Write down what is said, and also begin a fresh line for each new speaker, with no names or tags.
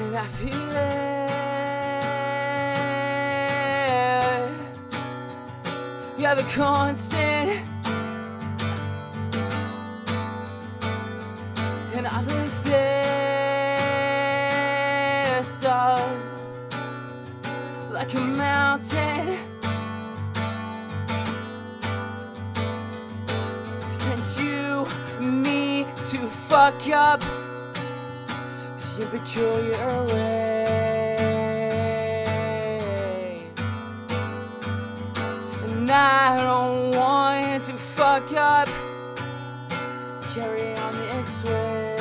I feel it. You're the constant. And I lift this up like a mountain. And you need to fuck up your peculiar ways. And I don't want to fuck up. Carry on this way.